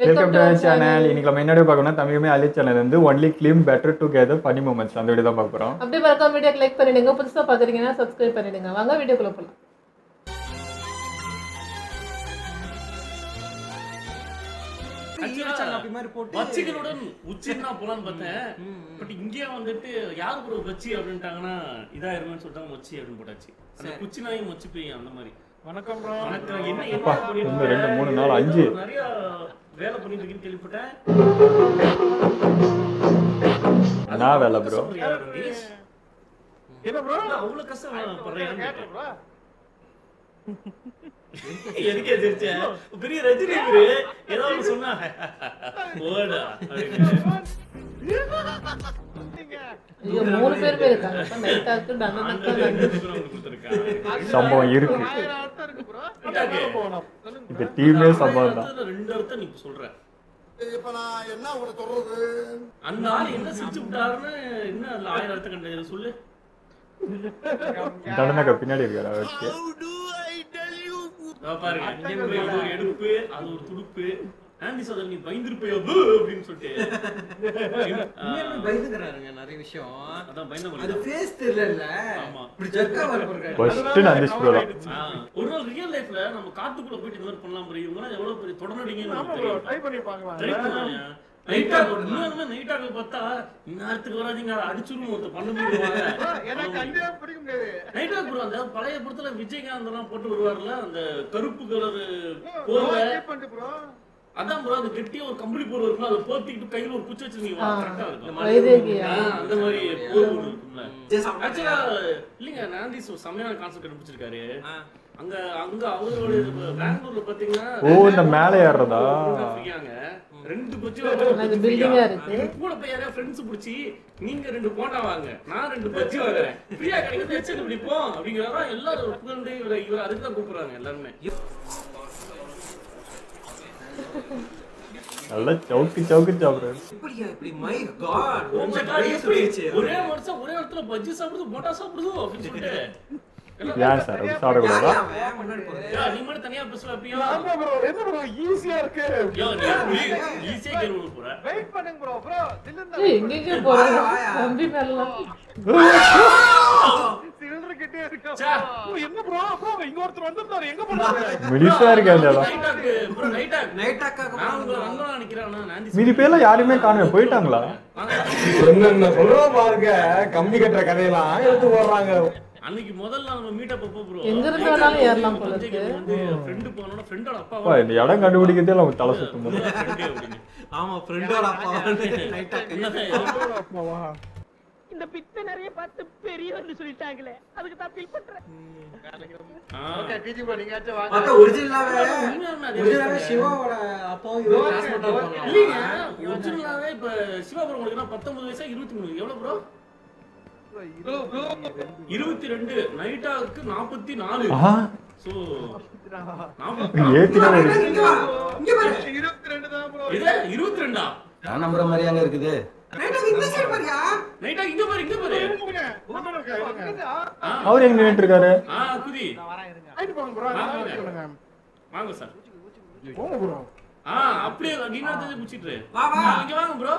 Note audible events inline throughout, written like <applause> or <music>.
Welcome to channel இன்னைக்கு நம்ம என்ன பார்க்கணும் தமிழுமே அலி சேனல் வந்து only Kleem better together funny moments அந்த வீடியோ தான் பார்க்க போகிறோம் அப்படியே மறக்காம வீடியோக்கு லைக் பண்ணிடுங்க. புதுசா பாக்குறீங்கன்னா சப்ஸ்கிரைப் பண்ணிடுங்க. வாங்க வீடியோக்குள்ள வச்சிகளுடன் உச்சின்னா போலான்னு பார்த்தேன். பட் இங்கே வந்துட்டு யார் ப்ரோ வச்சி அப்படின்ட்டாங்கன்னா இதாயிருமேன்னு சொல்லிட்டாங்க மொச்சி அப்படின்னு போட்டாச்சு. அந்த குச்சி நாயும் மொச்சி அந்த மாதிரி. வணக்கம் ப்ரோ வணக்கம். என்ன ரெண்டு? மூணு, நாலு, அஞ்சு. நிறைய வேலை பண்ணிட்டு இருக்கீங்கன்னு கேள்விப்பட்டேன். வேலை ப்ரோ ரமேஷ்? என்ன ப்ரோ அவ்வளவு கஷ்டப்படுறியான்னு எனக்கே தெரிச்சேன் பெரிய ரஜினி இவரு. ஏதோ ஒண்ணு சொன்னா ஓடா அப்படின்னு. ஐயோ மூணு பேருமே இருக்காங்க. இப்ப நைட்டாக்கு அந்த டனனக்கா ரெண்டு. சம்பவம் இருக்கு அர்த்தம் இருக்கு ப்ரோ இதாக்கு. போகணும் சொல்லுங்க இப்போ டீமே ஆயிரம் சம்பவம் தான். அர்த்தத்துல ரெண்டு அர்த்தம் நீ இப்ப சொல்ற. இப்ப நான் என்ன உங்களை சொல்றது? அந்த ஆள் என்ன சிரிச்சு விட்டாருன்னு என்ன ஆயிரம் அர்த்தம் கண்டது? சொல்லு. பின்னாடி இருக்காரு பாருங்க எடுப்பு அது ஒரு துடுப்பு. ஆண்டி சோதர் நீ பயந்துருப்பியோ? அப்படின்னு சொல்லிட்டு. <laughs> பயந்துக்கிறாருங்க நிறைய விஷயம். அதான் பயந்த அது ஃபேஸ் தெரியல ஆமா. இப்படி ஜர்க்கா ஒரு நாள் ரியல் லைஃப்ல நம்ம காட்டுக்குள்ள போயிட்டு இந்த மாதிரி பண்ணலாம் ப்ரோ. இவங்க எவ்வளவு பெரிய தெரியும். ட்ரை பண்ணி பார்க்கலாம். ட்ரை பண்ணாங்க நைட்டாக பார்த்தா இந்நேரத்துக்கு வராதீங்க அடிச்சுரும் ஒருத்தர் பண்ண முடியுவாங்க நைட்டாக ப்ரோ அந்த பழைய படத்துல விஜயகாந்த் எல்லாம் போட்டு வருவார்ல அந்த கருப்பு கலர் அதான் ப்ரோ அந்த கெட்டியா ஒரு கம்பளி போர்வை இருக்கும் அதை போத்திக்கிட்டு கையில ஒரு குச்சி வச்சிருக்கீங்க. கரெக்டா இருக்கும். அந்த மாதிரி போர்வை ஆக்சுவலா இல்லைங்க நாந்தி செம்மையான கான்செப்ட் கண்டுபிடிச்சிருக்காரு. அங்க அங்க அவரோட பெங்களூர்ல பாத்தீங்கன்னா ஓ, இந்த மேலே ஏறுறதா? இருக்காங்க. ரெண்டு பஜ்ஜி அது பில்டிங்கா இருக்கு. கூட போய் யாரையா ஃப்ரெண்ட்ஸ் பிடிச்சி நீங்க ரெண்டு போண்டா வாங்க நான் ரெண்டு பஜ்ஜி வாங்குறேன். ஃப்ரீயா கிடைக்கிறது வச்சு பிடிப்போம் அப்படிங்கிறதா எல்லாரும் புகழ்ந்து இவரை இவர் அதுக்கு தான் கூப்பிடுறாங்க எல்லாருமே. நல்லா சவுக்கு சவுக்கு சாப்பிட்றாரு. இப்படியா இப்படி? My god? ஒரே மனுஷன் ஒரே இடத்துல பஜ்ஜி சாப்பிடுது போண்டா சாப்பிடுது அப்படின்னு சொல்லிட்டு. ஏன் சார் நீ மட்டும் தனியா பேச வைப்பியா ஆமா ப்ரோ என்ன ப்ரோ ஈஸியா இருக்கு. யோ, நீ ஈஸியா கேள்வி விட போற? வெயிட் பண்ணுங்க தம்பி மேலாம் <laughs> சிலிண்டர் கிட்டே இருக்கு சே. bro. என்ன ப்ரோ ப்ரோ இங்க ஒருத்தர் வந்திருந்தாரு. எங்க போனாரு மெலிசா இருக்கு அந்த இடம் Night talk, bro, night talk. Night அக்காக்கு நான் உங்களை வந்தோம் நினைக்கிறேன் நாந்தி மீதி பேர்லாம் யாருமே காணுமே. போயிட்டாங்களா? பாருங்க. கம்பி கட்டுற கதையெல்லாம் எடுத்து போடுறாங்க. அன்னைக்கு முதல்ல நம்ம மீட்டப் அப்போ ப்ரோ எங்க இருந்து வேணாலும் ஏறலாம் போல இருக்கு. வந்து ஃப்ரெண்டு போனோட ஃப்ரெண்டோட அப்பா அப்பா, இந்த இடம் கண்டுபிடிக்கிறதே நம்ம தலை சுத்தும் ஆமா ஃப்ரெண்டோட அப்பா நைட் அக்கா என்னதான் அப்பாவா? <laughs> இந்த பித்த நிறைய பார்த்து பெரியவர்னு சொல்லிட்டாங்களே. அதுக்கு தான் ஃபீல் பண்றேன். ஆ. ஓகே கிஜி ப்ரோ நீங்க ஆச்சு பார்த்தா வாங்க ஒரிஜினலாவே உண்மையாலுமே அதே ஒரிஜினலாவே வயசுல. சிவாவோட அப்பாவும் இவரும் கிளாஸ்மேட்டா இருப்பாங்க இல்லைங்க ஒரிஜினலாவே இப்ப சிவா ப்ரோ உங்களுக்கு பத்தொன்பது வயசா இருபத்தி மூணு எவ்வளவு ப்ரோ இருபத்தி ரெண்டு நைட்டாவுக்கு நாற்பத்தி நாலு. சோ இருபத்தி ரெண்டு தான் ப்ரோ இது இருபத்தி ரெண்டா? நான் நம்புற இருக்குது. அவர் எங்க இருக்காரு வாங்க. சார். போங்க ப்ரோ ஆ அப்படியே முடிச்சிட்டு வா, வா. இங்க வாங்க ப்ரோ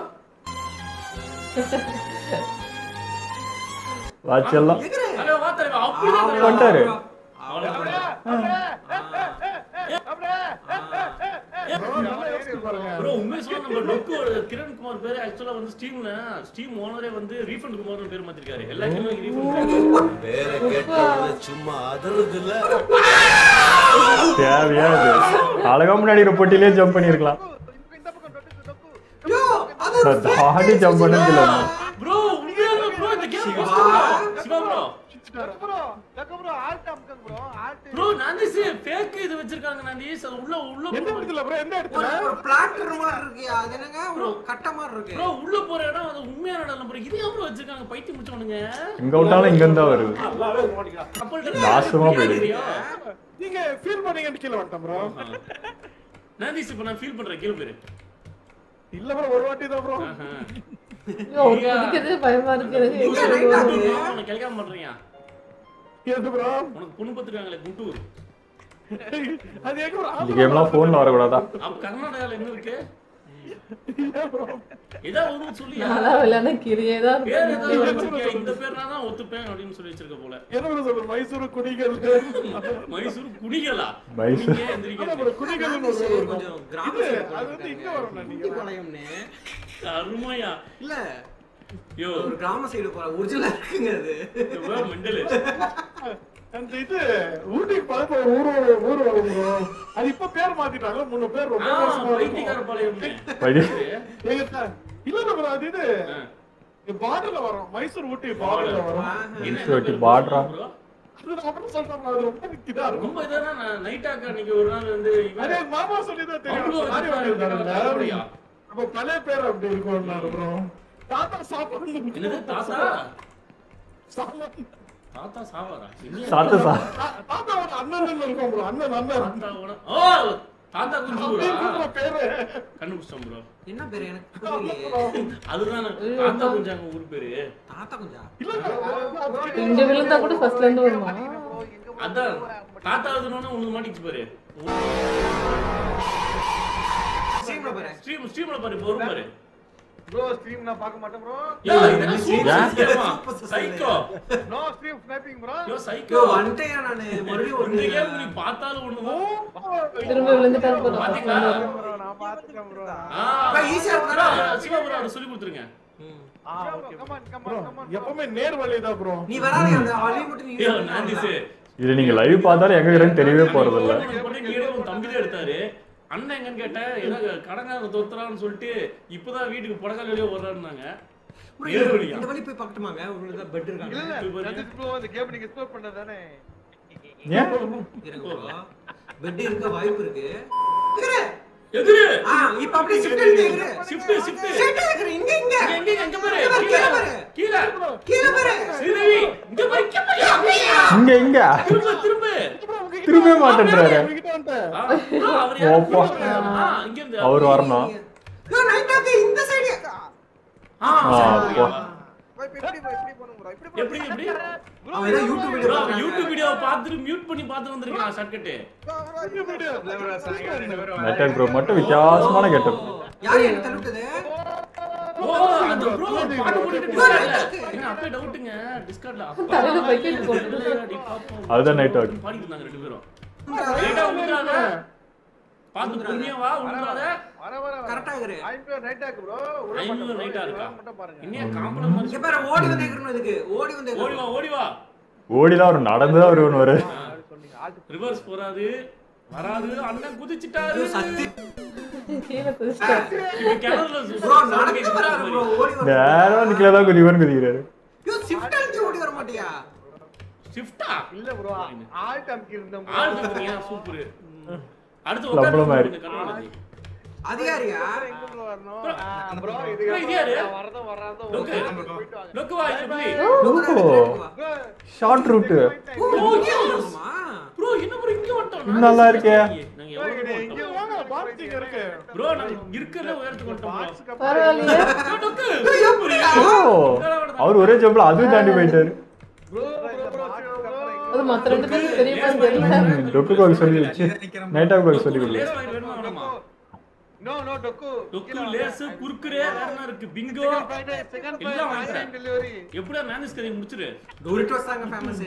ஹலோ வா தலைவா. அப்படியே. வந்துட்டாரு. ப்ரோ உண்மையை சொல்ல நம்ம கிரண் குமார் பேரு ஆக்சுவலா வந்து ஸ்டீம்ல ஸ்டீம் ஓனரே வந்து ரீஃபண்ட் குமார்னு பேர் மாத்திருக்காரு. எல்லா கேமும் ரீஃபண்ட் பேரை கேட்டவங்க சும்மா அதறது இல்ல தேவையா இது? அழகா முன்னாடி ஒரு பொட்டிலே ஜம்ப் பண்ணிருக்கலாம். ஜம்ப் பண்ணதில்ல ப்ரோ உண்மையாலுமே ப்ரோ இந்த கேம் சிவா ப்ரோ டக்கு ப்ரோ டக்கு ப்ரோ ஆல்ட் அமுக்குங்க ப்ரோ ஆல்ட் ப்ரோ நாந்திஸ் ஃபேக் இது வச்சிருக்காங்க நாந்திஸ். அது உள்ள உள்ள எந்த இடத்துல ப்ரோ எந்த இடத்துல? பிளாட்டர் மாதிரி இருக்கு. அது என்னங்க? ஒரு கட்ட மாதிரி இருக்கு. ப்ரோ உள்ள போற இடம் அது உண்மையான இடம் ப்ரோ இது அப்புறம் வச்சிருக்காங்க? பைத்தியம் முடிச்சவனுங்க இங்க விட்டாலும் இங்க இருந்தா வருது நாசமா போயிடுது. நீங்க ஃபீல் பண்ணீங்கன்னு கீழ வந்துட்டேன் ப்ரோ நாந்திஸ் இப்ப நான் ஃபீல் பண்றேன். கீழ பேரு இல்ல ப்ரோ ஒரு வாட்டி தான் ப்ரோ பயமா இருக்கு. உனக்கு கிடைக்காம பண்றீங்க. எது ப்ரோ உனக்கு பொண்ணு பத்துருக்காங்களே குண்டூர். அது எங்க ப்ரோ இந்த கேம்லாம் ஃபோனில் வரக்கூடாதா? அப்ப கர்நாடகால என்ன இருக்கு? ஏதாவது நல்லா கிரியே தான் பேர் இருக்கு. ஏதாவது வச்சிருக்கியா? இந்த பேர்னா தான் ஒத்துப்பேன் அப்படின்னு சொல்லி வச்சிருக்க போல. என்ன ப்ரோ சொல்ற மைசூர் குடிகள். மைசூர் குடிகளா? மைசூர். ஆமா ப்ரோ குடிகள்னு ஒரு. கொஞ்சம் கிராம இது, side அது வந்து இங்க. பாளையம்னு அருமையா. இல்ல யோ ஒரு கிராம சைடு போற ஒரிஜினலா இருக்குங்க அது. மெண்டலு. அந்த இது ஊட்டிக்கு பக்கத்துல ஒரு ஊர் ஊர் அது இப்ப பேர் மாத்திட்டாங்க முன்ன பேர் ரொம்ப இருக்கும். எங்க இல்ல ப்ரோ அது இது. பார்டர்ல வரும். மைசூர் ஊட்டி பார்டர்ல வரும். என்ன என்ன சோட்டி பேர் பாடுறா. bro? அது நான் அப்புறம் சொல்றேன் bro, அது ரொம்ப இதா இருக்கும். ரொம்ப இதானா நான் நைட் ஆக்க அன்னைக்கு ஒரு நாள் வந்து இவன் அது எங்க மாமா தெரியும். வாங்கியிருந்தாருல்ல. அப்படியா? அப்ப பழைய பேர் அப்படி இருக்கும்னாரு ப்ரோ தாத்தா சாப்பாடு. என்னது தாத்தா? தாத்தா சாவாரா? சாத்த சா தா- தாத்தா ஒரு அண்ணன் இருக்கும் ப்ரோ அண்ணன் அண்ணன். தாத்தாவோட ஓ தாத்தா குஞ்சு கூப்பிடுற பேரு. கண்டுபிடிச்சோம் ப்ரோ என்ன பேரு? எனக்கு அதுதான் தாத்தா குஞ்சாங்க ஊர் பேரு. தாத்தா கொஞ்சம் இல்ல இங்க விழுந்தா கூட ஃபர்ஸ்ட்ல இருந்து வருமா? அதான் தாத்தா அதுனோட உனக்கு மாட்டிச்சு பாரு. ஸ்ட்ரீம்ல பாரு. ஸ்ட்ரீம் ஸ்ட்ரீம்ல பாரு வரும் பாரு. ப்ரோ ஸ்ட்ரீம் நான் பார்க்க மாட்டேன் ப்ரோ இதெல்லாம் super psycho no stream sniping bro yo psycho வந்துட்டேன் நானு <laughs> மறுபடியும் ஒரு கேம் நீ பார்த்தாலும் ஒண்ணுதான். திரும்ப விழுந்துட்டா போதும். பாத்தீங்களா? ப்ரோ நான் பார்த்துட்டேன் ப்ரோ ஆ, இருக்குடா. bro, சிவா ப்ரோ சொல்லி கொடுத்துருங்க. எப்பவுமே நேர் வழி தான் ப்ரோ நீ வராதே அந்த வழி மட்டும் நீ யோ நான்டிஸ் இது நீங்க லைவ் பார்த்தாலும் எங்க இருக்குன்னு தெரியவே நீங்க உன் தம்பி எடுத்தாரு. அண்ணன் எங்கன்னு கேட்டேன் ஏதோ கடங்கார தொத்துறான்னு சொல்லிட்டு இப்பதான் வீட்டுக்கு புடக்கால் வெளியே நேர் இந்த- வழி போய் பார்க்கட்டுமாங்க உங்களுக்கு பெட் இருக்காங்க. அந்த கேம் நீங்க எக்ஸ்ப்ளோர் இருங்க bro பெட் இருக்க வாய்ப்பு இருக்கு. இரு. எதிரு. ஆ இப்ப அப்படியே ஷிஃப்ட் எடுத்து இரு ஷிஃப்ட் ஷிஃப்ட் ஷிஃப்ட் எடுத்து இங்க இங்க எங்க எங்க எங்க பாரு. இங்க பாரு, கீழ. பாரு. கீழ. கீழ பாரு. ஸ்ரீதேவி இங்க பாரு இங்க பாரு. இங்க இங்க. திரும்ப திரும்ப. திரும்பவே மாட்டேன்றாரு? ஓப்பா. இங்க அவர் வரணும். யோ நைட் ஆக்கு இந்த சைடு ஆ. வா. எப்படி எப்படி யூடியூப் வீடியோ பார்த்துட்டு மியூட் பண்ணி பார்த்து வந்திருக்கான் ஷார்ட்கட் நெட்டர் ப்ரோ மட்டும் வித்தியாசமான கெட்டப் யார் என்ன தள்ளிட்டது ஓ அந்த ப்ரோ பாட்டு போட்டுட்டு டிஸ்கார்ட்ல எங்க அப்பே டவுட்டுங்க டிஸ்கார்ட்ல தலையில. அதுதான் night walk. பாடிட்டு இருந்தாங்க ரெண்டு பேரும். லேட்டா உழுறாத பாத்து பொறுமையா வா உழுறாத வர வர. கரெக்டா இரு ஐம்பது நைட் ஆக்கு ப்ரோ ஐநூறு நைட்டா இருக்கா? மட்டும் பாருங்க. இன்னும் காம்பளம் இங்க மாதிரி பாரு ஓடி வந்து இருக்கணும் இதுக்கு. ஓடி வந்து ஓடி வா ஓடி வா. ஓடிலாம் அவர் நடந்துதான் வருவன் வரு ரிவர்ஸ் போறாது. வராது அண்ணன் குதிச்சிட்டாரு. சத்தி அதிகாரியா? ஷார்ட் ரூட் என்ன ப்ரோ இங்க வந்துட்டோம். நல்லா இருக்கே. நாங்க எவ்வளவு இங்க இருக்கு. ப்ரோ நாங்க வந்துட்டோம். ஓ அவர் ஒரே ஜம்பில் அதுவும் தாண்டி போயிட்டாரு. ப்ரோ ப்ரோ ப்ரோ அது மத்த ரெண்டு பேரும் தெரியுமான்னு தெரியல டொக்கு கோக்கு சொல்லி வச்சு நைட்டா கோக்கு சொல்லி கொடுங்க. லேஸ் வாங்கி வேணுமா வேணாமா? நோ நோ டொக்கு. லொக்கு, லேஸ், குர்குரே, வேற என்ன இருக்கு? பிங்கோ. செகண்ட் எல்லாம் ஃபைவ் வாங்குறேன். டெலிவரி எப்படியா மேனேஜ் கதை முடிச்சிரு? டோரிட்டோஸ் தாங்க ஃபேமஸ்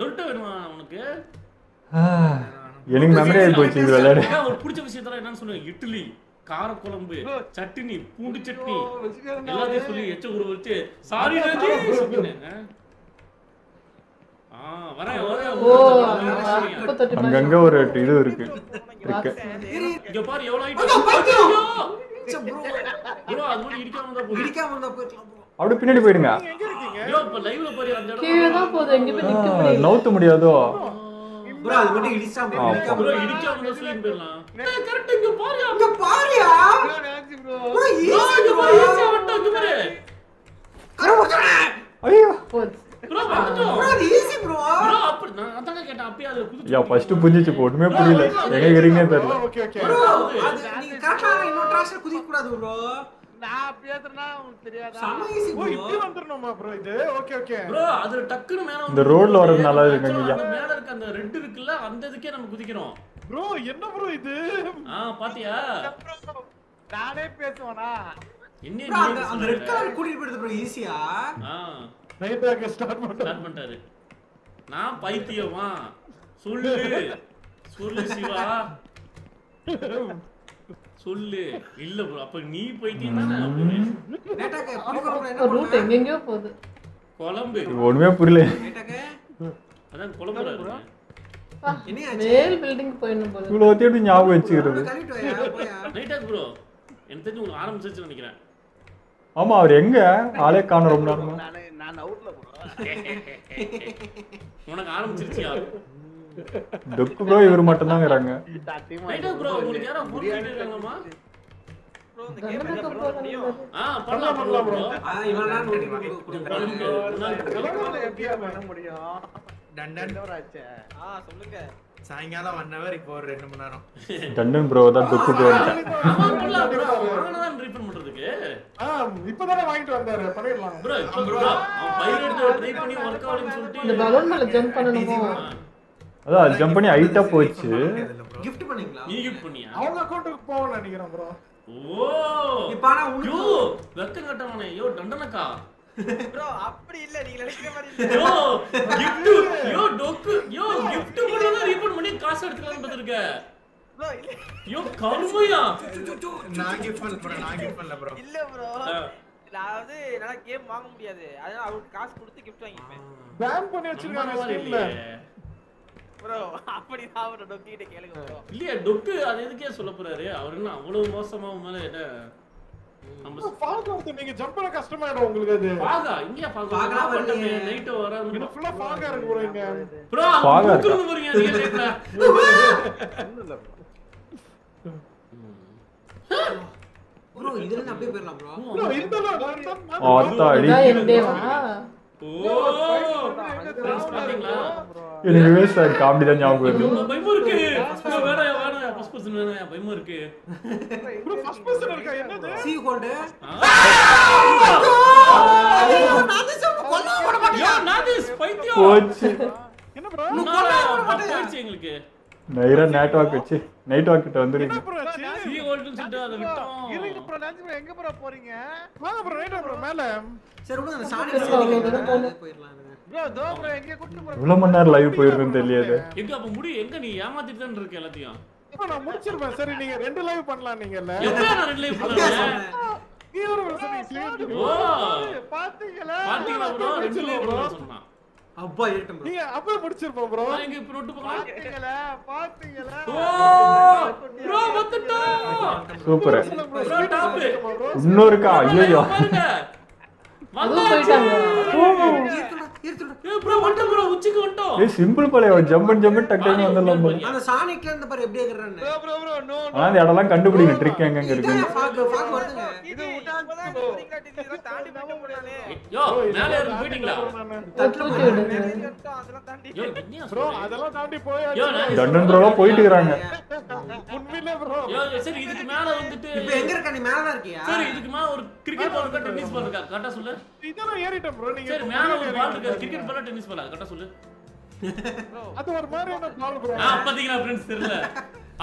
டொல்ட்டோ வேணுமா உனக்கு? எனக்கு மெமரி ஆகி போச்சு இது விளையாடு. அவருக்கு பிடிச்ச விஷயத்தெல்லாம் என்னன்னு சொல்லுங்க. இட்லி காரக்குழம்பு சட்னி பூண்டு சட்னி. எல்லாத்தையும் சொல்லி எச்ச ஊற வச்சு சாரி அங்கங்க ஒரு இது இருக்கு. இங்க பாரு எவ்வளவு அப்படியே பின்னாடி போயிடுங்க. நவுத்த முடியாதோ? ப்ரோ அது மட்டும் இடிச்சா ப்ரோ தான் சொல்லி போயிடலாம். கரெக்ட் இங்க பாரு இங்க பாரியா? ப்ரோ ஈஸி இங்க ப்ரோ ஈஸியா வந்துட்டோம் இங்க பாரு. கரமுச்சனே ஐயோ. ப்ரோ வந்துட்டோம். ப்ரோ அது ஈஸி ப்ரோ. ப்ரோ அப்படி நான் அதாங்க கேட்டேன் அப்பயே அதுல குதிச்சு யா ஃபர்ஸ்ட் புரிஞ்சிச்சு ஒண்ணுமே புரியல. எங்க இருக்கீங்கன்னு தெரியல. Okay okay. ப்ரோ அது நீங்க கரெக்டா இன்னொரு ட்ராஷ் குதிக்க கூடாது ப்ரோ. நான் பேசுறேன்னா தெரியாதா? ஓ இப்படி வந்துடணுமா ப்ரோ இது? ஓகே ஓகே ப்ரோ அது டக்குன்னு மேல இந்த நல்லா ஐயா. அந்த மேல இருக்க அந்த ரெட் இருக்குல்ல அந்த இதுக்கே நம்ம குதிக்கிறோம். ப்ரோ என்ன ப்ரோ இது? ஆ பாத்தியா? நானே பேசுவேனா? என்ன அந்த ரெட் கலர் கூட்டிட்டு போயிடுது ப்ரோ ஈஸியா ஆ? ஸ்டார்ட் பண்ணிட்டோம் ஸ்டார்ட் பண்ணிட்டாரு நான் பைத்தியமா சொல்லு. சொல்லு சிவா. <laughs> சொல்லு. இல்ல ப்ரோ அப்ப நீ என்ன ரூட் எங்கெங்கயோ போகுது. குழம்பு. இது ஒண்ணுமே புரியல. நேட்டாக்க? அதான் குழம்புறாரு பா, என்னையாச்சு? மேல் பில்டிங் போயிடணும் போல இவ்வளோ எப்படி ஞாபகம் வச்சுக்கிறது? நைட்டா ப்ரோ எனக்கு தெரிஞ்சு உங்களுக்கு ஆரம்பிச்சிருச்சுன்னு நினைக்கிறேன். ஆமா அவர் எங்க? ஆளே காண ரொம்ப நேரமா நானே நான் அவுட்ல உனக்கு ஆரம்பிச்சிருச்சியா? டொக்கு ப்ரோ இவர் மட்டும் தாங்கிறாங்க ப்ரோ உங்களுக்கு யாரோ ஃபோன் பண்ணிட்டு இருக்காங்களாமா கண்டனத்துக்கு போகணும் ஆ பண்ணலாம் பண்ணலாம் ப்ரோ ஆ இவன் தான் நோட்டி கொடுக்குறாங்க எப்படியா பண்ண முடியும் டண்டன் ஆச்சே ஆ சொல்லுங்க சாயங்காலம் ஒன் ஹவர் இப்போ ஒரு ரெண்டு மணி நேரம் டண்டன் ப்ரோ தான் டொக்கு ப்ரோ பண்றதுக்கு இப்பதானே வாங்கிட்டு வந்தாரு பண்ணிடலாம் ப்ரோ ப்ரோ அவன் பைரேட் ட்ரை பண்ணி இந்த பலூன் மேல ஜம்ப் அதான் ஜம்ப் பண்ணி ஹைட்டா போச்சு. கிஃப்ட் பண்ணீங்களா? நீ கிஃப்ட் பண்ணியா? அவங்க அக்கௌண்ட்டுக்கு போகணும்னு நினைக்கிறேன் ப்ரோ ஓ. இப்ப ஆனா யோ உனக்கு வெக்கம் கட்டவனே. யோ தண்டனக்கா. ப்ரோ அப்படி இல்ல. நீங்க நினைக்கிற மாதிரி இல்ல. யோ gift யோ டொக்கு யோ gift பண்ணா ரீஃபண்ட் பண்ணி காசு எடுத்துக்கலாம் இல்ல. யோ கருமையா. நான் கிஃப்ட் பண்ணல ப்ரோ நான் கிஃப்ட் பண்ணல ப்ரோ இல்ல ப்ரோ. நான் வந்து என்னால கேம் வாங்க முடியாது. அதனால அவருக்கு காசு கொடுத்து கிஃப்ட் வாங்கிப்பேன் பேன் பண்ணி வச்சிருக்காங்க இல்லையே. ப்ரோ அப்படி தான் ப்ரோ டொக்கிட்ட கேளுங்க ப்ரோ இல்லையா டொக்கு அது எதுக்கே சொல்ல போறாரு? அவர் என்ன அவ்வளவு மோசமா மேல என்ன நம்ம ஒருத்தர் நீங்க ஜம்ப் பண்ண கஷ்டமாயிடும் உங்களுக்கு அது. பாகா இங்கயா பாகா பாகா பாகா வரலையே. நைட் வர இது ஃபுல்லா ஃபாகா இருக்கு ப்ரோ இங்க. ப்ரோ பாகா இருக்கா? போறீங்க நீங்க லேட்ல ப்ரோ இதுல இருந்து அப்படியே போயிடலாம் ப்ரோ ப்ரோ இந்த ஆத்தாடி ஓ ஃப்ரெண்ட்ஸ் பாத்தீங்களா? எனக்கு வேஸ்ட் காமெடி தான் ஞாபகம் வருது. பயமா இருக்கு. வேணாம் வேணாம் ஃபர்ஸ்ட் பர்சன் வேணாம் பயமா இருக்கு. ப்ரோ ஃபர்ஸ்ட் பர்சன் இருக்கா? என்னது? சி ஹோல்டு ஐயோ நாதிஸ் பைத்தியம். போச்சு. என்ன ப்ரோ நான் போயிடுச்சு எங்களுக்கு. நைரா நைட் வாக் வச்சு நைட் வாக் கிட்ட வந்துருங்க. ப்ரோ ஆச்சு சி ஹோல்டுன்னு சொல்லிட்டு அதை விட்டோம். இருங்க ப்ரோ நினைச்சு எங்க ப்ரோ போறீங்க? வாங்க ப்ரோ ரைட் ப்ரோ மேல. சரி விடுங்க அந்த சாணி திரும்ப இவ்வளவு மணி நேரம் லைவ் போயிருக்குன்னு தெரியாது. எங்க அப்ப முடி எங்க நீ ஏமாத்திட்டு தான் இருக்க எல்லாத்தையும்? நான் முடிச்சிருப்பேன் சரி நீங்க ரெண்டு லைவ் பண்ணலாம் எப்ப நான் ரெண்டு clear ஓ. பாத்தீங்களா? பாத்தீங்களா ப்ரோ? ரெண்டு பண்ணலாம் சொன்னான். அப்பா ஏட்டம் ப்ரோ. நீங்க அப்பவே முடிச்சிருப்போம் ப்ரோ. நான் எங்க இப்ப நோட்டு போகலாம் பாத்தீங்களா? பாத்தீங்களா? ஓ ப்ரோ வந்துட்டோம் சூப்பர். ப்ரோ. டாப் ஐயோ வந்தாச்சு போயிட்டாங்க ஏய் ப்ரோ வந்துட்டோம் ப்ரோ உச்சிக்கு வந்துட்டோம். ஏய் சிம்பிள் பழைய ஜம்பன் ஜம்பன் டக்கு டக்குன்னு வந்துடலாம் அந்த சாணிக்ல இருந்து பாரு எப்படி ஏகுறான்னு ப்ரோ ப்ரோ ப்ரோ நோ ஆனா அந்த இடம்லாம் கண்டுபிடிங்க ட்ரிக் எங்க எங்க இருக்கு இதான் ஃபாக் ஃபாக் வருதுங்க. இது தாண்டி போயிட்டு போனாலே யோ மேல இருந்து போயிட்டீங்களா? தூக்கி விடுங்க அதெல்லாம் தாண்டி ப்ரோ? அதெல்லாம் தாண்டி யோ போயாச்சு நான் தண்டன் ப்ரோலாம் போயிட்டு இருக்காங்க உண்மையிலே ப்ரோ யோ சரி இதுக்கு மேல வந்துட்டு இப்ப எங்க இருக்க? நீ மேல தான் இருக்கியா? சரி இதுக்கு மேல ஒரு கிரிக்கெட் பால் இருக்கா டென்னிஸ் பால் இருக்கா? கரெக்டா சொல்லு. இதெல்லாம் ஏறிட்டேன் ப்ரோ நீங்க சரி மேல ஒரு பால் இருக்கா? கிரிக்கெட் பாலா டென்னிஸ் பாலா கரெக்டா சொல்லு. <laughs> அது ஒரு மாதிரியான பால் ப்ரோ ஆ பாத்தீங்களா ஃப்ரெண்ட்ஸ் தெரியல.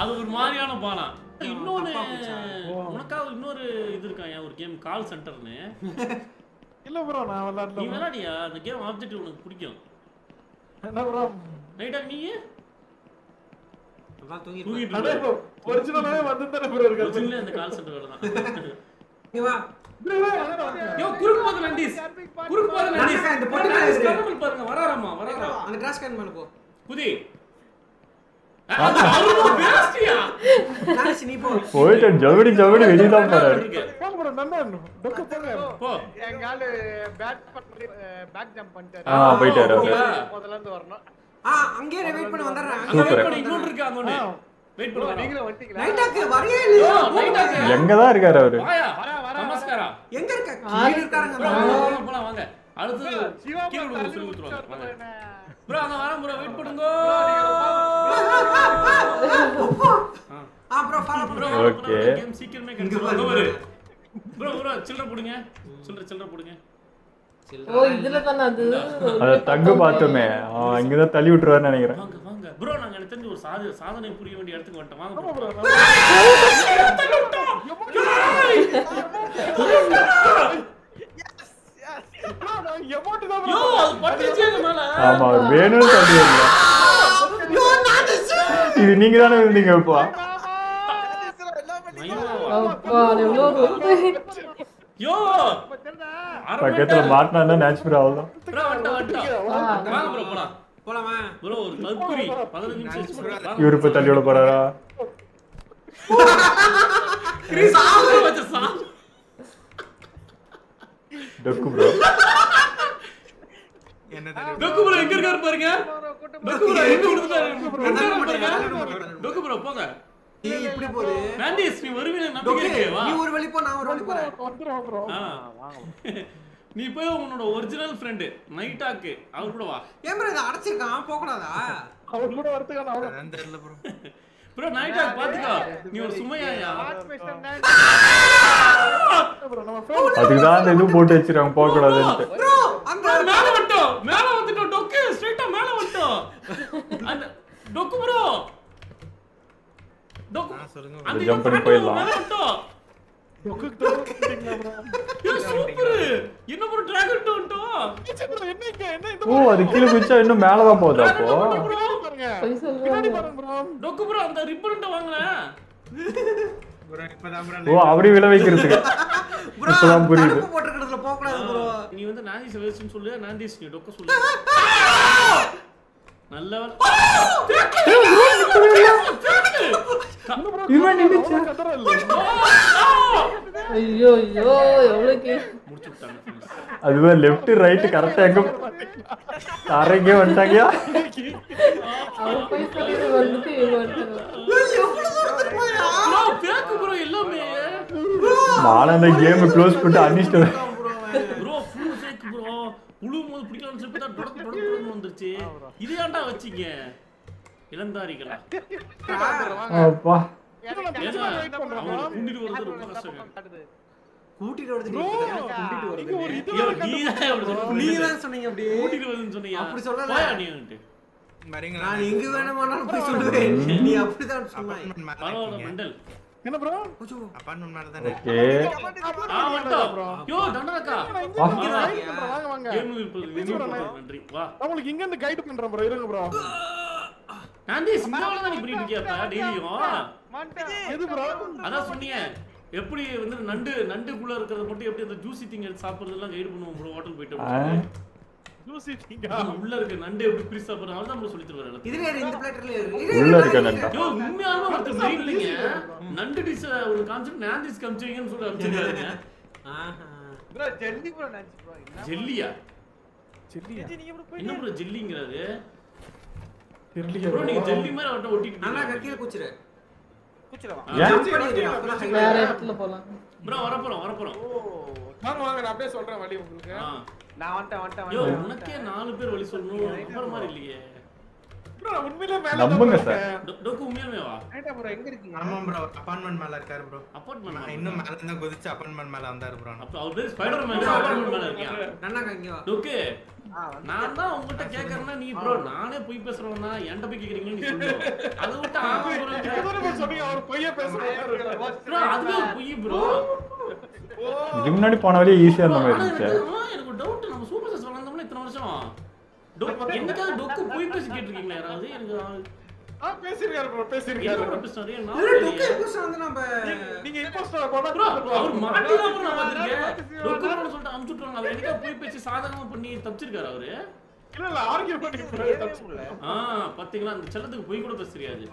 அது ஒரு மாதிரியான பாலா இன்னொன்னு உனக்காக இன்னொரு இது இருக்கா ஏன் ஒரு கேம் கால் சென்டர்னு இல்ல ப்ரோ நான் நீ விளையாடல விளையாடியா? அந்த கேம் ஆப்ஜெக்டிவ் உனக்கு பிடிக்கும். என்ன ப்ரோ ரைட்டா நீ? தூங்கிட்டு. ஒரிஜினலாவே வந்து தானே ப்ரோ இருக்கு ஒரிஜினலே அந்த கால் சென்டர் வேலை தான். யோ குறுக்கு குறுக்கு இந்த பொட்டி மேல பாருங்க வராராமா வராரா? அந்த கிராஸ் போ. குதி போ. போயிட்டு ஜவுடி ஜவுடி வெளியே தான் போறாரு. போங்க ப்ரோ நந்தன் டொக்கு போங்க. போ. எங்க ஆளு பேட் பண்ணி பேக் ஜம்ப் பண்ணிட்டாரு. ஆ போயிட்டாரு முதல்ல இருந்து வரணும். ஆ அங்கேயே வெயிட் பண்ண வந்துடுறேன் அங்க. வெயிட் பண்ணி இன்னொரு இருக்கு அங்க ஒண்ணு? வெயிட் வந்துட்டீங்களா? நைட்டாக்கு வரையே இல்லையா. எங்க தான் இருக்காரு அவரு? வாயா நமஸ்காரா எங்க இருக்க? கீழ இருக்காருங்க. ப்ரோ அந்த ஆளு. போலாம் போலாம் வாங்க. அடுத்து சிவா கீழ bro விழுந்து தள்ளி சொல்லி கொடுத்துருவாங்க. வாங்க. விட்டுட்டாரு ப்ரோ அங்க வரேன் ப்ரோ. வெயிட் பண்ணுங்க. ஆ. Bro follow. கேம் சீக்கிரமே கிடைச்சிரும். அங்க பாரு. ப்ரோ சில்லற போடுங்க. சில்லற சில்லற போடுங்க. ஓ இதுல தானே அது? அதை தங்கு பார்த்தோமே. அவன் இங்கதான் தள்ளி விட்டுருவாருன்னு நினைக்கிறேன். வாங்க ப்ரோ நாங்க எனக்கு தெரிஞ்ச ஒரு சாதி சாதனை புரிய வேண்டிய இடத்துக்கு வந்துட்டோம். வாங்க ஆமா வரல இது நீங்க தானே இருந்தீங்க அப்பா பக்கத்துல மாட்டினா நேச்சுரல் அவ்வளோ போலாம்? ப்ரோ ஒரு நிமிஷம். டொக்கு ப்ரோ. டொக்கு ப்ரோ எங்க இருக்காரு பாருங்க? டொக்கு ப்ரோ எங்க பாருங்க. டொக்கு ப்ரோ போங்க. இப்படி போகுது நாண்டிஸ் நீ வருவீங்க நம்பிக்கை இருக்கு வா நீ ஒரு வழி போ நான் ஒரு வழி போறேன். ப்ரோ. <laughs> நீ போய் உன்னோட ஒரிஜினல் ஃப்ரெண்டு நைட்டாக்கு அவர் கூட வா. ஏன் bro இதை அடைச்சிருக்கான் போக கூடாதா அவர் கூட வரதுக்கான அவ்வளவு ப்ரோ நைட்டாக் பாத்துக்கோ. நீ ஒரு சுமையாயா? ப்ரோ நம்ம friend அதுக்கு தான் அந்த இது போட்டு வச்சிருக்காங்க போக ப்ரோ அந்த மேல வந்துட்டோம். மேல வந்துட்டோம் டொக்கு. ஸ்ட்ரைட்டா மேல வந்துட்டோம். அந்த டொக்கு ப்ரோ டொக்கு. அந்த jump பண்ணி போயிடலாம். ஓ அது கீழே குதிச்சா இன்னும் மேலதான் போகுது அப்போ. டொக்கு ப்ரோ அந்த ரிப்பன் வாங்கினேன் ஓ அப்படி விளை வைக்கிறதுக்கு <laughs> இப்பதான் புரியுது. தடுப்பு போட்டுக்கிறதுல போக கூடாது ப்ரோ நீ வந்து நாந்திஸ் வேஸ்ட்னு சொல்லு. நாந்திஸ் நீ டொக்க சொல்லு. <laughs> நல்ல இவன் நின்னுச்சு கதற இல்ல ஐயோ ஐயோ எவ்வளோ கே முடிச்சு விட்டாங்க friends. அதுவே லெஃப்ட் ரைட் கரெக்டா எங்க தரைக்கே வந்துட்டாங்கயா நானும் அந்த கேம் க்ளோஸ் பண்ணிட்டு அன்னிச்சிட்டு ப்ரோ ஃபுல் ஃபேக் ப்ரோ உழுவும் போது பிடிக்கலாம்னு சொல்லி பார்த்தா டொடக்கு டொடக்கு டொடக்குன்னு வந்துருச்சு இது ஏன்டா வச்சீங்க? இளந்தாரிகளா? அப்பா. கூட்டிட்டு வரது ரொம்ப கூட்டிட்டு வருது. நீங்க தான் சொன்னீங்க அப்படி கூட்டிட்டு வருதுன்னு சொன்னியா? அப்படி சொல்லல. நீன்ட்டு. நான் எங்க வேணுமானாலும் போய் சொல்லுவேன். நீ அப்படிதான் சொன்னாய் பரவாயில்ல, மெண்டல். என்ன ப்ரோ கொஞ்சம் ஓகே. ஆ, வந்துட்டோம். யோ, தண்டனக்கா. வாங்க வாங்க. கேம் இருப்பது, வெளியே போறது, நன்றி. வா. உங்களுக்கு இங்க இருந்து கைட் பண்றேன் ப்ரோ இருங்க ப்ரோ நாந்தி, சிந்தாவில தான் இருக்கியாப்பா, டெய்லியும்? எது ப்ரோ அதான் சொன்னியே, எப்படி வந்து நண்டு நண்டுக்குள்ள இருக்கிறது மட்டும் எப்படி அந்த ஜூசி திங் எடுத்து சாப்பிடுறதெல்லாம் கைடு பண்ணுவோம் ப்ரோ ஹோட்டல் போயிட்டு உள்ள இருக்க நண்டு எப்படி பிரிச்சு சாப்பிடுறது அவர்தான் ப்ரோ சொல்லி தருவாரு இதுல யாரு இந்த பிளேட்டர்ல உள்ள இருக்க நண்டா. யோ உண்மையாலுமே ஒருத்தர் மெயின் இல்லைங்க. நண்டு டிஷ் ஒரு கான்செப்ட் நாந்திஸ் காமிச்சிங்கன்னு சொல்லி அமைச்சிருக்காருங்க ப்ரோ ஜெல்லி ப்ரோ. நினைச்சு ப்ரோ? ஜெல்லியா? ப்ரோ என்ன ப்ரோ ஜெல்லிங்கிறது ப்ரோ நீங்க ஜெல்லி மாதிரி அவர்ட்ட ஒட்டிட்டு அண்ணா இருக்கீங்க. கீழே வேற. இடத்துல போலாம். ப்ரோ வாங்க வாங்க நான் அப்படியே சொல்றேன் வழி உங்களுக்கு. நான் வந்துட்டேன் வந்துட்டேன். உனக்கே நாலு பேர் வழி சொல்லணும். அப்புறம் மாதிரி இல்லையே ப்ரோ நான் உண்மையிலே மேல நம்புங்க தான் சார். இருக்கேன். டொ- டொக்கு உண்மையாலுமே வா. ரைட்டா ப்ரோ எங்க இருக்கீங்க? ஆமா ப்ரோ அப்பார்ட்மெண்ட் மேல இருக்காரு ப்ரோ அப்பார்ட்மெண்ட் இன்னும் மேல இருந்தா குதிச்சு அப்பார்ட்மெண்ட் மேல வந்தாரு ப்ரோ அப்ப அவர் பேர் ஸ்பைடர் மேன் மேல இருக்கியா? டொக்கு நான் தான் உங்ககிட்ட கேக்குறேன்னா நீ ப்ரோ நானே போய் பேசுறவனா என்கிட்ட போய் கேக்குறீங்கன்னு நீ சொல்லு. அதை விட்டு ஆமா ப்ரோ <laughs> சொன்னீங்க? அவர் பொய்ய பேசுறாரு ப்ரோ அதுவே பொய் ப்ரோ இதுக்கு முன்னாடி போன வழியே ஈஸியா இருந்த மாதிரி இருந்துச்சு. எனக்கு டவுட் நம்ம சூப்பர் ஸ்டார் வளர்ந்தோம்னா இத்தனை வருஷம்? என்னைக்காவது டொக்கு போய் பேசி கேட்டிருக்கீங்களா யாராவது? எனக்கு ஆ பேசிருக்காரு ப்ரோ பேசிருக்காரு டொக்கு வந்து நம்ம நீங்க இம்போஸ்டர் போனா ப்ரோ அவர் மாட்டி தான் ப்ரோ நான் டொக்கு ப்ரோன்னு சொல்லிட்டு அமுச்சு விட்டுருவாங்க அவர் போய் பேசி சாதகமா பண்ணி தப்பிச்சிருக்காரு அவரு. இல்ல இல்ல ஆர்கியூ பண்ணி ப்ரோ ஆ பாத்தீங்களா? அந்த செல்லத்துக்கு போய் கூட பேச தெரியாது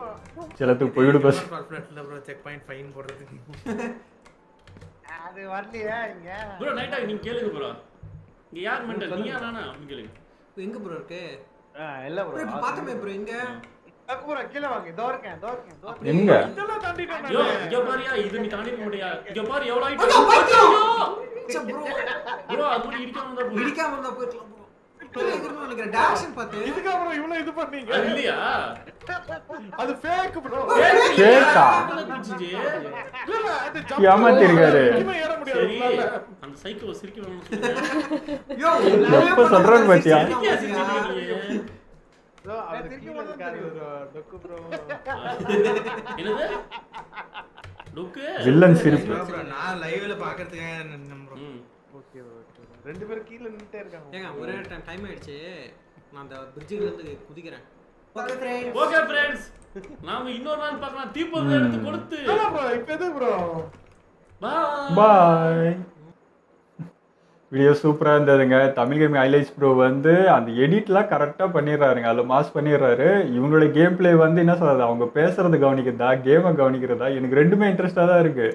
சிலத்துக்கு போயிடு பஸ் பர்ஃபெக்ட்ல ப்ரோ செக் பாயிண்ட் ஃபைன் போடுறதுக்கு. அது வரலையா இங்க? ப்ரோ நைட்டா நீங்க கேளுங்க ப்ரோ இங்க யார் மெண்டல் நீயா நானா? கேளுங்க. எங்க ப்ரோ இருக்கு? இல்ல ப்ரோ இப்ப பார்த்தோமே ப்ரோ இங்க. ப்ரோ கீழே வாங்க. இதோ இருக்கேன் இதோ இருக்கேன் இதோ இருக்கேன். எங்க? இதெல்லாம் தாண்டிட்டேன் யோ நானு. இங்க பாரியா இது நீ தாண்டி முடியா. இங்க பாரு எவ்வளவு! ஆயிட்டு ப்ரோ ப்ரோ அது மட்டும் இடிக்காம இருந்தா. இடிக்காம இருந்தா போயிடலாம் இதுக்கப்புறம் இவ்வளவு இது பண்ணீங்க? அது இல்லையா? அது ஃபேக் ப்ரோ குச்சிச்சு. ஏமாத்திருக்காரு. அந்த சைக்கோ சிரிக்க வேணும்னு சொல்லுங்க. யோ எப்ப சொல்றாரு பாத்தியா? வில்லன் சிரிப்பு. நான் லைவ்ல பாக்குறதுக்காக நின்னேன் bro. ரெண்டு பேரும் கீழ நின்னுட்டே இருக்காங்க. ஏங்க ஒரே டைம் டைம் ஆயிடுச்சு. நான் அந்த பிரிட்ஜில இருந்து குதிக்கிறேன். ஓகே ஃப்ரெண்ட்ஸ் ஓகே ஃப்ரெண்ட்ஸ் நாம இன்னொரு நாள் பார்க்கலாம். தீபம் எடுத்து கொடுத்து. ப்ரோ இப்ப எது ப்ரோ பாய் பாய் வீடியோ சூப்பராக இருந்ததுங்க. தமிழ் கேம் ஹைலைட்ஸ் ப்ரோ வந்து அந்த எடிட்லாம் கரெக்டாக பண்ணிடுறாருங்க. அதில் மாஸ் பண்ணிடுறாரு. இவங்களோட கேம் ப்ளே வந்து என்ன சொல்றது? அவங்க பேசுறது கவனிக்கிறதா? கேமை கவனிக்கிறதா? எனக்கு ரெண்டுமே இன்ட்ரெஸ்டாக தான் இருக்கு.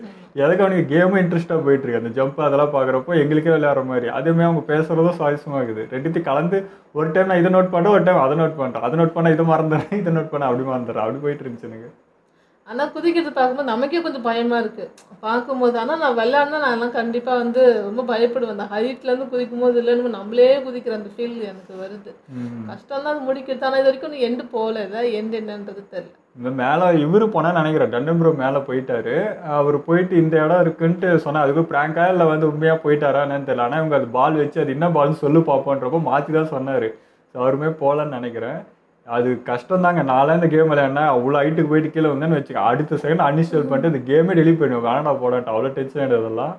எதை கவனிக்க? கேமும் இன்ட்ரெஸ்ட்டாக போயிட்டு இருக்கு. அந்த ஜம்ப் அதெல்லாம் பார்க்குறப்போ எங்களுக்கே விளையாடுற மாதிரி. அதேமாதிரி அவங்க பேசுறதும் சுவாரஸ்யமாக இருக்குது. ரெண்டுத்தையும் கலந்து ஒரு டைம் நான் இதை நோட் பண்ணுறேன் ஒரு டைம் அதை நோட் பண்ணுறேன் அதை நோட் பண்ண இதை மறந்துடுறேன் இதை நோட் பண்ண அப்படி மறந்துடுறேன். அப்படி போயிட்டு இருந்துச்சு எனக்கு. ஆனா குதிக்கிறது பார்க்கும்போது நமக்கே கொஞ்சம் பயமா இருக்கு. பார்க்கும்போது ஆனா நான் விளையாடினா நான் எல்லாம் கண்டிப்பா வந்து ரொம்ப பயப்படுவேன். அந்த ஹைட்ல இருந்து குதிக்கும் போது இல்லைன்னு நம்மளே குதிக்கிற அந்த ஃபீல் எனக்கு வருது. கஷ்டம் தான் அது முடிக்கிறது. ஆனா இது வரைக்கும் நீ எண்டு போகல. எண்டு என்னன்றது தெரியல. இந்த மேலே இவரு போனா நினைக்கிறேன். டண்டன் ப்ரோ மேலே போயிட்டாரு. அவர் போயிட்டு இந்த இடம் இருக்குன்ட்டு சொன்னா அதுக்கு பிராங்கா இல்லை வந்து உண்மையாக போயிட்டாரா என்னன்னு தெரியல. ஆனால் இவங்க அது பால் வச்சு அது என்ன பால்னு சொல்லு பார்ப்போன்றப்போ மாற்றி தான் சொன்னார். அவருமே போகலன்னு நினைக்கிறேன். அது கஷ்டம் தாங்க நான்லாம் இந்த கேம் விளையாடினா அவ்வளோ ஹைட்டுக்கு போயிட்டு கீழே வந்தேன்னு வச்சுக்க அடுத்த செகண்ட் அன்இன்ஸ்டால் பண்ணிட்டு இந்த கேமே டெலிட் பண்ணுவேன் வேணாம் போடான்ட்டு அவ்வளோ டென்ஷன் ஆகிடுறதெல்லாம்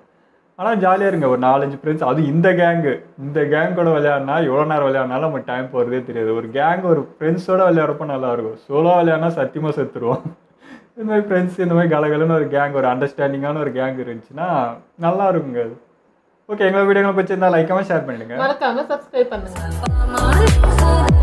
ஆனால் ஜாலியாக இருங்க. ஒரு நாலஞ்சு ஃப்ரெண்ட்ஸ் அது இந்த கேங்கு இந்த கேங் கூட விளையாடினா எவ்வளோ நேரம் விளையாடினாலும் நம்ம டைம் போகிறதே தெரியாது. ஒரு கேங் ஒரு ஃப்ரெண்ட்ஸோட விளையாடுறப்ப நல்லா இருக்கும். சோலோ விளையாடினா சத்தியமாக செத்துருவோம். <laughs> இந்த மாதிரி ஃப்ரெண்ட்ஸ் இந்த மாதிரி கலகலன்னு ஒரு கேங் ஒரு அண்டர்ஸ்டாண்டிங்கான ஒரு கேங் இருந்துச்சுன்னா நல்லா இருக்குங்க அது. ஓகே எங்களோட வீடியோங்களை பிடிச்சிருந்தா லைக்காமல் ஷேர் பண்ணிடுங்க. மறக்காம சப்ஸ்கிரைப் பண்ணுங்க.